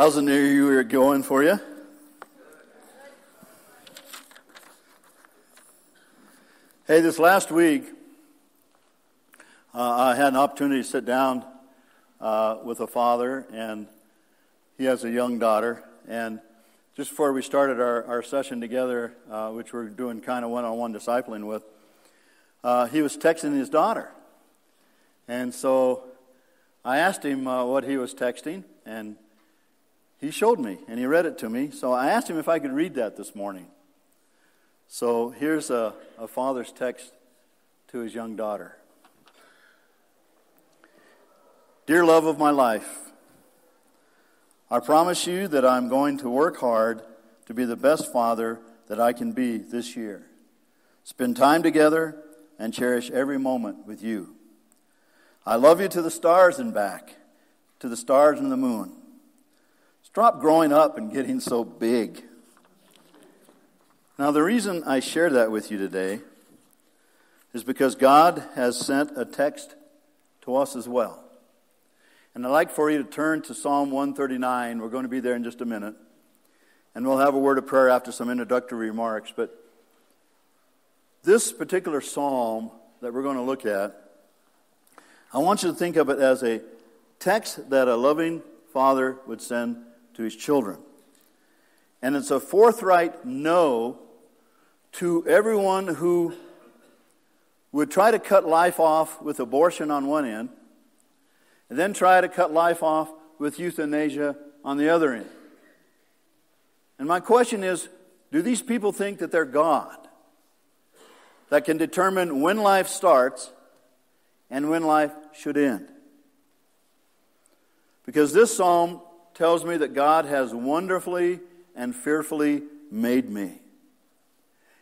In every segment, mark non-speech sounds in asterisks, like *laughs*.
How's the new year going for you? Hey, this last week, uh, I had an opportunity to sit down uh, with a father, and he has a young daughter. And just before we started our, our session together, uh, which we're doing kind of one on one discipling with, uh, he was texting his daughter. And so I asked him uh, what he was texting, and he showed me, and he read it to me. So I asked him if I could read that this morning. So here's a, a father's text to his young daughter Dear love of my life, I promise you that I'm going to work hard to be the best father that I can be this year. Spend time together and cherish every moment with you. I love you to the stars and back, to the stars and the moon. Stop growing up and getting so big. Now, the reason I share that with you today is because God has sent a text to us as well. And I'd like for you to turn to Psalm 139. We're going to be there in just a minute. And we'll have a word of prayer after some introductory remarks. But this particular psalm that we're going to look at I want you to think of it as a text that a loving father would send to his children. And it's a forthright no to everyone who would try to cut life off with abortion on one end, and then try to cut life off with euthanasia on the other end. And my question is do these people think that they're God that can determine when life starts and when life should end. Because this psalm tells me that God has wonderfully and fearfully made me.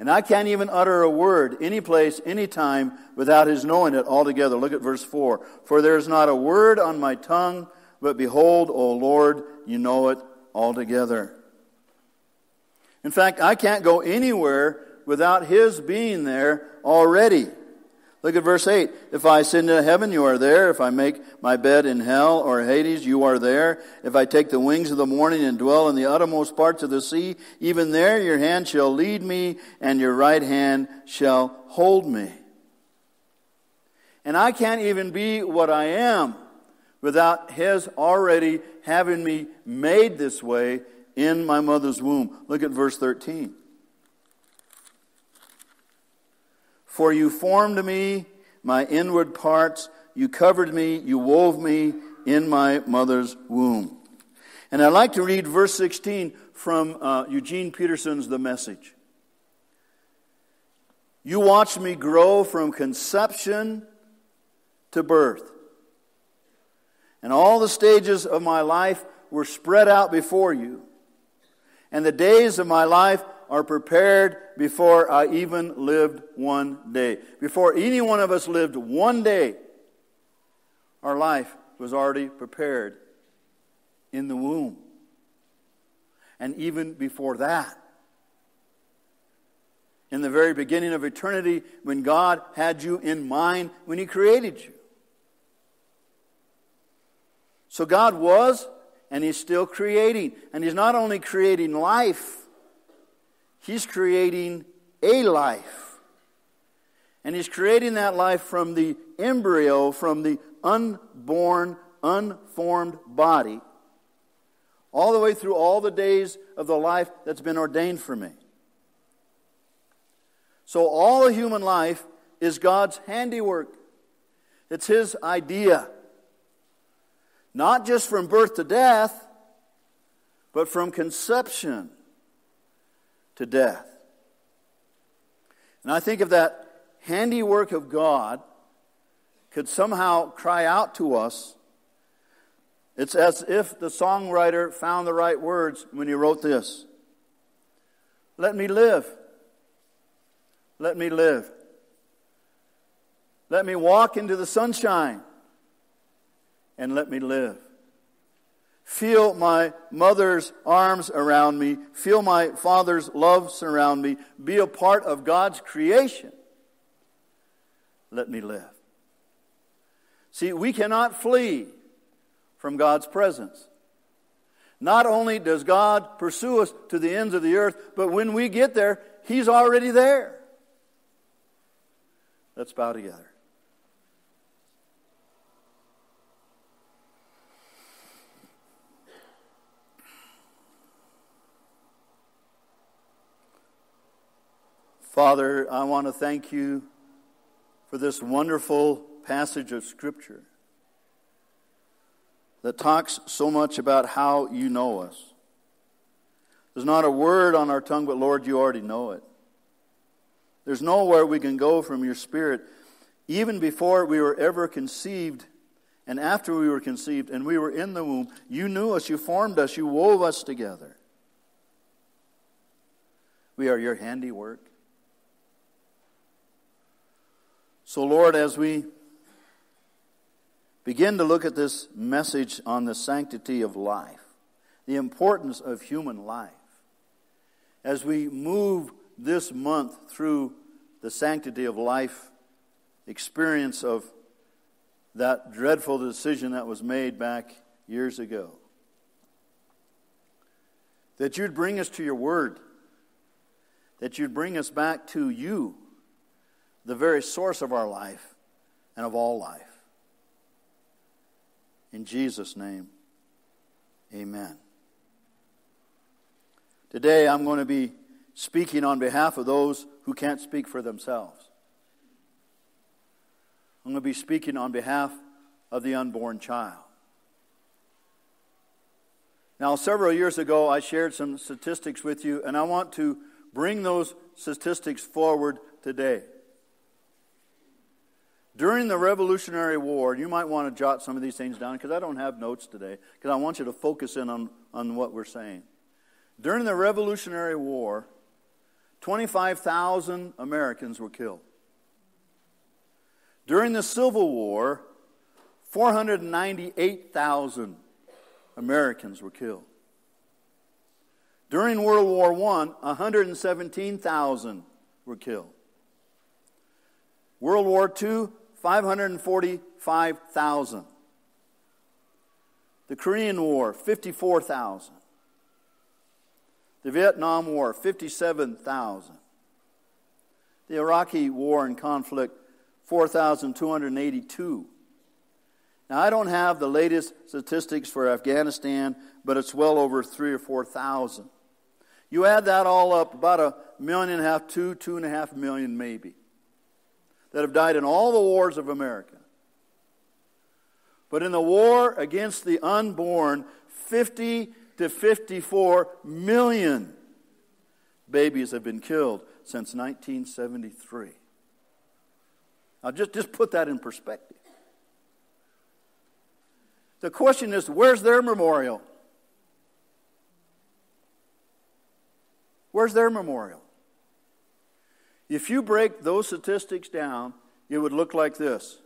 And I can't even utter a word any place, any time, without his knowing it altogether. Look at verse 4. For there is not a word on my tongue, but behold, O Lord, you know it altogether. In fact, I can't go anywhere without his being there already. Look at verse 8. If I ascend into heaven, you are there. If I make my bed in hell or Hades, you are there. If I take the wings of the morning and dwell in the uttermost parts of the sea, even there your hand shall lead me and your right hand shall hold me. And I can't even be what I am without His already having me made this way in my mother's womb. Look at verse 13. For you formed me, my inward parts. You covered me. You wove me in my mother's womb. And I'd like to read verse 16 from uh, Eugene Peterson's The Message. You watched me grow from conception to birth. And all the stages of my life were spread out before you. And the days of my life are prepared before I even lived one day. Before any one of us lived one day, our life was already prepared in the womb. And even before that, in the very beginning of eternity, when God had you in mind when He created you. So God was, and He's still creating. And He's not only creating life, He's creating a life. And He's creating that life from the embryo, from the unborn, unformed body, all the way through all the days of the life that's been ordained for me. So, all of human life is God's handiwork. It's His idea. Not just from birth to death, but from conception to death. And I think if that handiwork of God could somehow cry out to us, it's as if the songwriter found the right words when he wrote this Let me live. Let me live. Let me walk into the sunshine and let me live. Feel my mother's arms around me. Feel my father's love surround me. Be a part of God's creation. Let me live. See, we cannot flee from God's presence. Not only does God pursue us to the ends of the earth, but when we get there, He's already there. Let's bow together. Father, I want to thank you for this wonderful passage of Scripture that talks so much about how you know us. There's not a word on our tongue, but Lord, you already know it. There's nowhere we can go from your Spirit, even before we were ever conceived and after we were conceived and we were in the womb. You knew us, you formed us, you wove us together. We are your handiwork. So, Lord, as we begin to look at this message on the sanctity of life, the importance of human life, as we move this month through the sanctity of life experience of that dreadful decision that was made back years ago, that you'd bring us to your word, that you'd bring us back to you, the very source of our life and of all life. In Jesus' name, amen. Today I'm going to be speaking on behalf of those who can't speak for themselves. I'm going to be speaking on behalf of the unborn child. Now, several years ago, I shared some statistics with you, and I want to bring those statistics forward today. During the Revolutionary War, you might want to jot some of these things down because I don't have notes today, because I want you to focus in on, on what we're saying. During the Revolutionary War, 25,000 Americans were killed. During the Civil War, 498,000 Americans were killed. During World War I, 117,000 were killed. World War II, 545,000. The Korean War, 54,000. The Vietnam War, 57,000. The Iraqi war and conflict, 4,282. Now, I don't have the latest statistics for Afghanistan, but it's well over three or 4,000. You add that all up, about a million and a half, two, two and a half million maybe that have died in all the wars of America. But in the war against the unborn, 50 to 54 million babies have been killed since 1973. Now, just, just put that in perspective. The question is where's their memorial? Where's their memorial? If you break those statistics down, it would look like this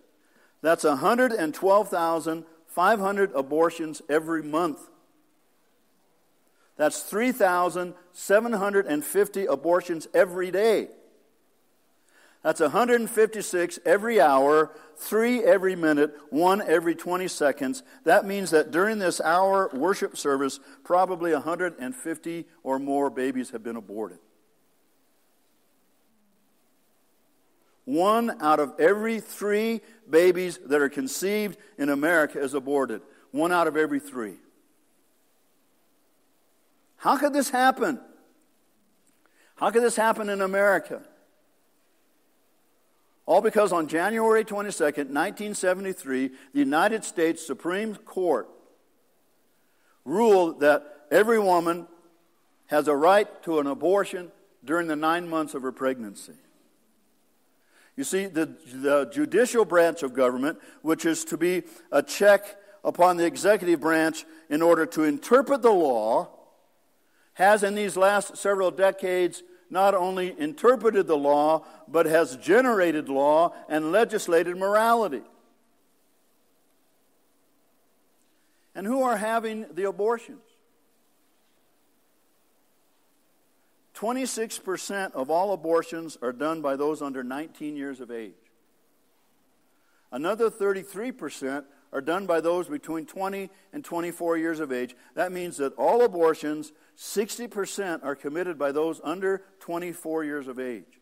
that's 112,500 abortions every month. That's 3,750 abortions every day. That's 156 every hour, three every minute, one every 20 seconds. That means that during this hour worship service, probably 150 or more babies have been aborted. One out of every three babies that are conceived in America is aborted. One out of every three. How could this happen? How could this happen in America? All because on January 22nd, 1973, the United States Supreme Court ruled that every woman has a right to an abortion during the nine months of her pregnancy. You see, the, the judicial branch of government, which is to be a check upon the executive branch in order to interpret the law, has in these last several decades not only interpreted the law, but has generated law and legislated morality. And who are having the abortions? 26% of all abortions are done by those under 19 years of age. Another 33% are done by those between 20 and 24 years of age. That means that all abortions, 60% are committed by those under 24 years of age.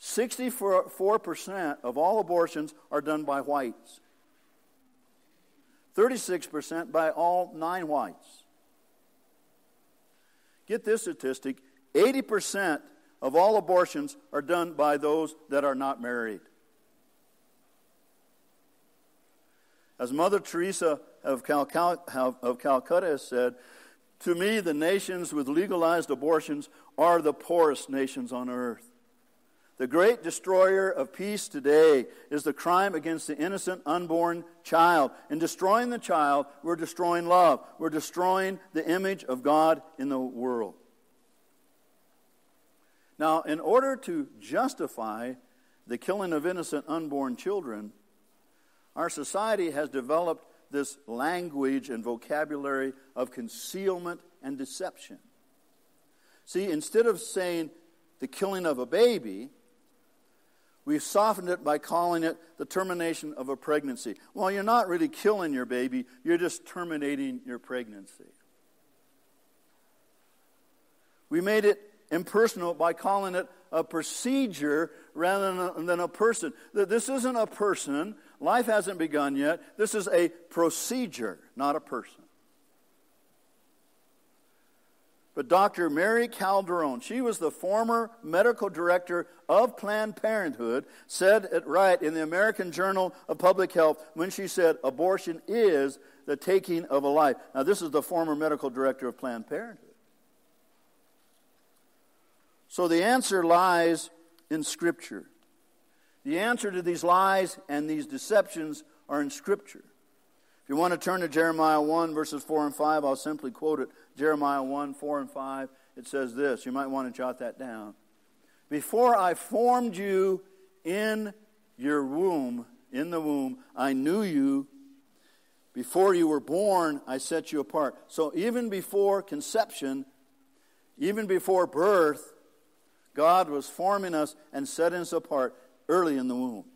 64% of all abortions are done by whites. 36% by all nine whites. Get this statistic 80% of all abortions are done by those that are not married. As Mother Teresa of, of Calcutta has said, to me, the nations with legalized abortions are the poorest nations on earth. The great destroyer of peace today is the crime against the innocent unborn child. In destroying the child, we're destroying love. We're destroying the image of God in the world. Now, in order to justify the killing of innocent unborn children, our society has developed this language and vocabulary of concealment and deception. See, instead of saying the killing of a baby, We've softened it by calling it the termination of a pregnancy. Well, you're not really killing your baby, you're just terminating your pregnancy. We made it impersonal by calling it a procedure rather than a, than a person. This isn't a person. Life hasn't begun yet. This is a procedure, not a person. But Dr. Mary Calderone, she was the former medical director of Planned Parenthood, said it right in the American Journal of Public Health when she said abortion is the taking of a life. Now, this is the former medical director of Planned Parenthood. So the answer lies in Scripture. The answer to these lies and these deceptions are in Scripture you want to turn to Jeremiah 1, verses 4 and 5, I'll simply quote it. Jeremiah 1, 4 and 5. It says this. You might want to jot that down. Before I formed you in your womb, in the womb, I knew you. Before you were born, I set you apart. So even before conception, even before birth, God was forming us and setting us apart early in the womb.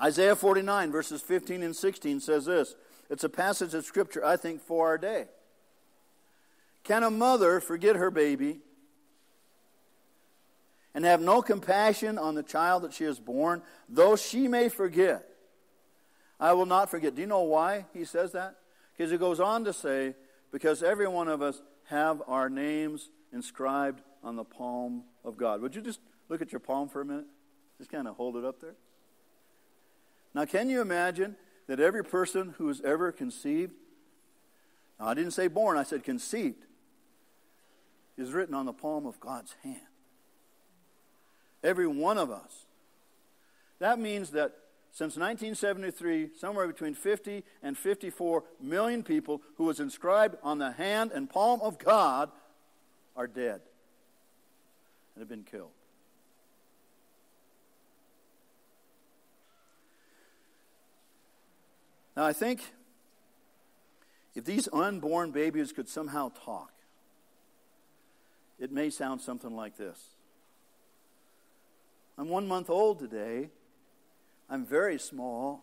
Isaiah 49, verses 15 and 16 says this. It's a passage of Scripture, I think, for our day. Can a mother forget her baby and have no compassion on the child that she has born, though she may forget? I will not forget. Do you know why he says that? Because he goes on to say, because every one of us have our names inscribed on the palm of God. Would you just look at your palm for a minute? Just kind of hold it up there. Now, can you imagine that every person who has ever conceived, now I didn't say born, I said conceived, is written on the palm of God's hand? Every one of us. That means that since 1973, somewhere between 50 and 54 million people who was inscribed on the hand and palm of God are dead and have been killed. Now, I think if these unborn babies could somehow talk, it may sound something like this I'm one month old today. I'm very small.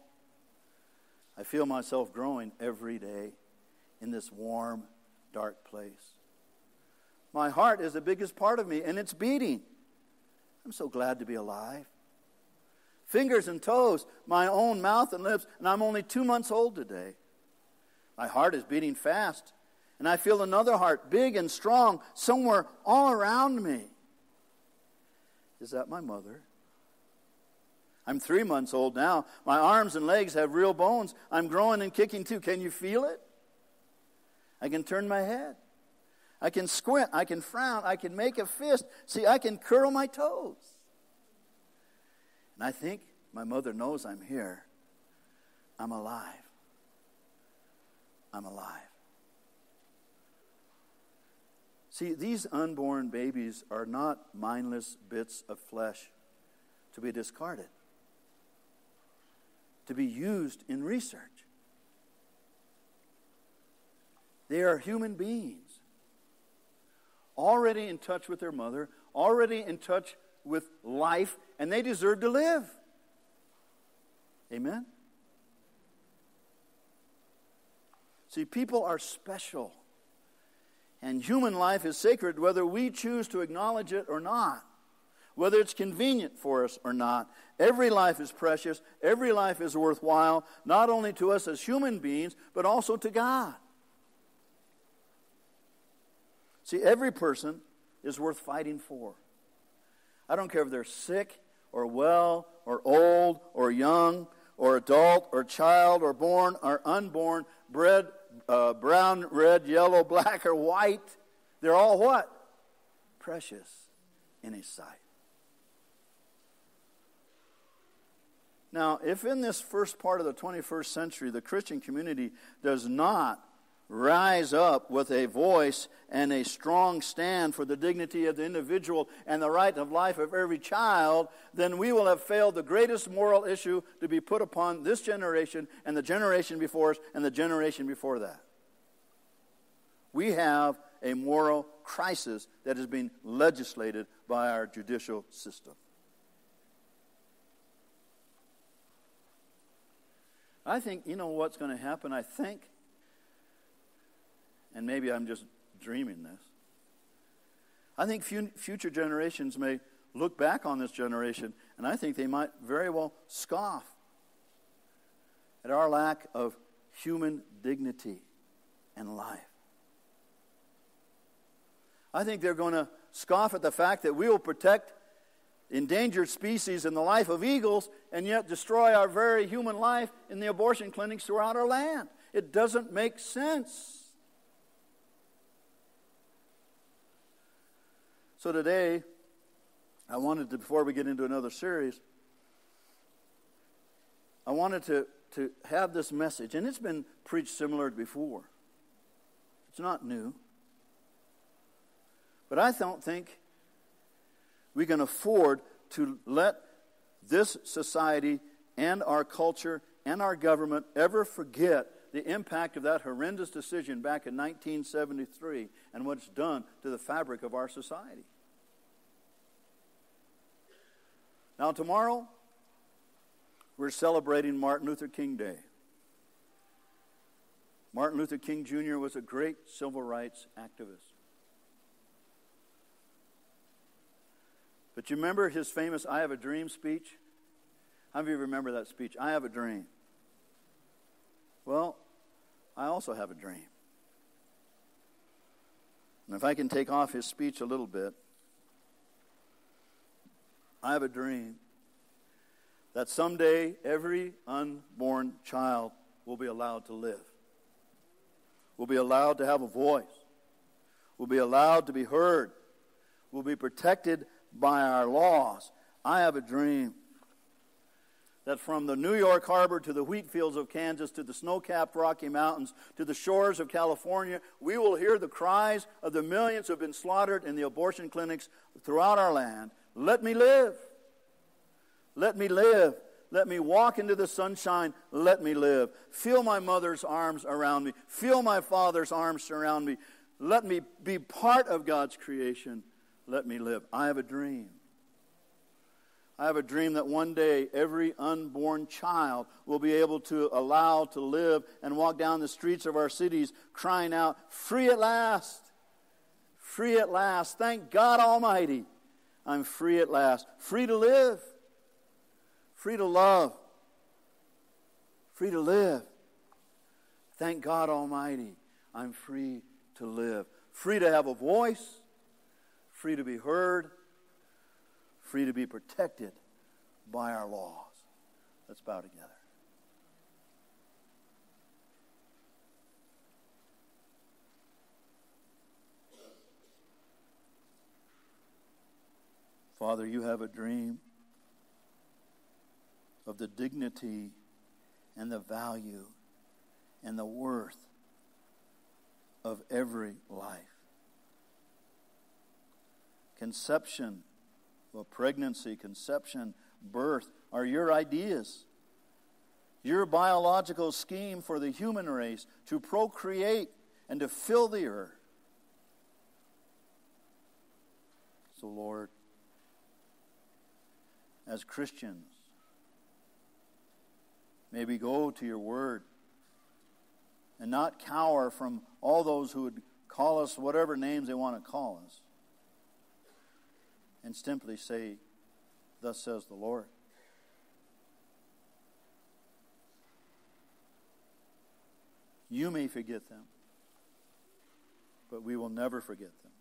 I feel myself growing every day in this warm, dark place. My heart is the biggest part of me, and it's beating. I'm so glad to be alive fingers and toes, my own mouth and lips, and I'm only two months old today. My heart is beating fast, and I feel another heart, big and strong, somewhere all around me. Is that my mother? I'm three months old now. My arms and legs have real bones. I'm growing and kicking too. Can you feel it? I can turn my head. I can squint. I can frown. I can make a fist. See, I can curl my toes. And I think my mother knows I'm here. I'm alive. I'm alive. See, these unborn babies are not mindless bits of flesh to be discarded, to be used in research. They are human beings, already in touch with their mother, already in touch with life, and they deserve to live. Amen? See, people are special. And human life is sacred whether we choose to acknowledge it or not, whether it's convenient for us or not. Every life is precious, every life is worthwhile, not only to us as human beings, but also to God. See, every person is worth fighting for. I don't care if they're sick or well or old or young or adult or child or born or unborn, bred, uh, brown, red, yellow, *laughs* black, or white. They're all what? Precious in His sight. Now, if in this first part of the 21st century the Christian community does not rise up with a voice and a strong stand for the dignity of the individual and the right of life of every child, then we will have failed the greatest moral issue to be put upon this generation and the generation before us and the generation before that. We have a moral crisis that is being legislated by our judicial system. I think, you know what's going to happen? I think and maybe I'm just dreaming this. I think future generations may look back on this generation, and I think they might very well scoff at our lack of human dignity and life. I think they're going to scoff at the fact that we will protect endangered species and the life of eagles and yet destroy our very human life in the abortion clinics throughout our land. It doesn't make sense. So today, I wanted to, before we get into another series, I wanted to, to have this message, and it's been preached similar before. It's not new. But I don't think we can afford to let this society and our culture and our government ever forget the impact of that horrendous decision back in 1973 and what it's done to the fabric of our society. Now, tomorrow, we're celebrating Martin Luther King Day. Martin Luther King Jr. was a great civil rights activist. But you remember his famous I Have a Dream speech? How many of you remember that speech? I have a dream. Well, I also have a dream. And if I can take off his speech a little bit, I have a dream that someday every unborn child will be allowed to live, will be allowed to have a voice, will be allowed to be heard, will be protected by our laws. I have a dream that from the New York harbor to the wheat fields of Kansas to the snow capped Rocky Mountains to the shores of California, we will hear the cries of the millions who have been slaughtered in the abortion clinics throughout our land let me live. Let me live. Let me walk into the sunshine. Let me live. Feel my mother's arms around me. Feel my father's arms surround me. Let me be part of God's creation. Let me live. I have a dream. I have a dream that one day every unborn child will be able to allow to live and walk down the streets of our cities crying out, Free at last! Free at last! Thank God Almighty! I'm free at last. Free to live. Free to love. Free to live. Thank God Almighty. I'm free to live. Free to have a voice. Free to be heard. Free to be protected by our laws. Let's bow together. Father, you have a dream of the dignity and the value and the worth of every life. Conception, well, pregnancy, conception, birth are your ideas. Your biological scheme for the human race to procreate and to fill the earth. So, Lord, as Christians, maybe go to your word and not cower from all those who would call us whatever names they want to call us. And simply say, Thus says the Lord. You may forget them, but we will never forget them.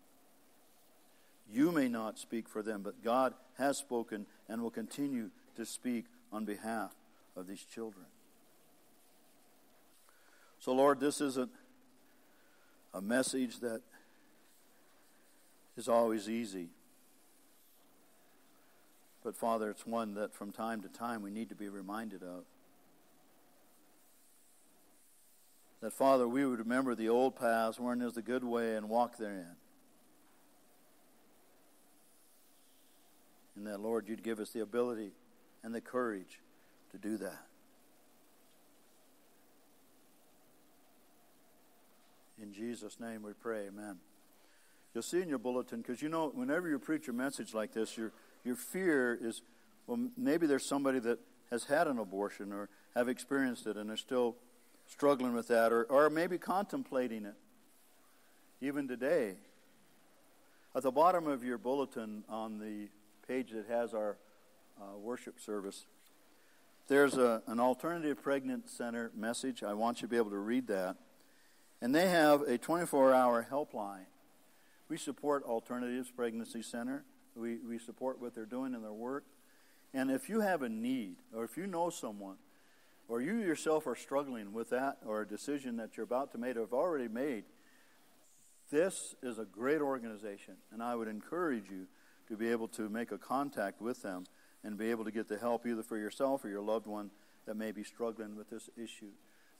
You may not speak for them, but God has spoken and will continue to speak on behalf of these children. So, Lord, this isn't a message that is always easy. But, Father, it's one that from time to time we need to be reminded of. That, Father, we would remember the old paths, wherein is the good way, and walk therein. And that, Lord, you'd give us the ability and the courage to do that. In Jesus' name we pray, amen. You'll see in your bulletin, because you know, whenever you preach a message like this, your, your fear is, well, maybe there's somebody that has had an abortion or have experienced it and are still struggling with that, or, or maybe contemplating it, even today. At the bottom of your bulletin on the page that has our uh, worship service, there's a, an alternative pregnant center message. I want you to be able to read that. And they have a 24 hour helpline. We support Alternatives Pregnancy Center. We, we support what they're doing in their work. And if you have a need, or if you know someone, or you yourself are struggling with that, or a decision that you're about to make or have already made, this is a great organization. And I would encourage you to be able to make a contact with them and be able to get the help either for yourself or your loved one that may be struggling with this issue.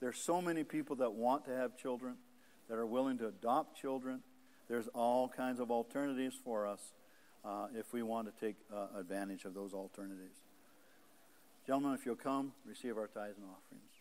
There's so many people that want to have children, that are willing to adopt children. There's all kinds of alternatives for us uh, if we want to take uh, advantage of those alternatives. Gentlemen, if you'll come, receive our tithes and offerings.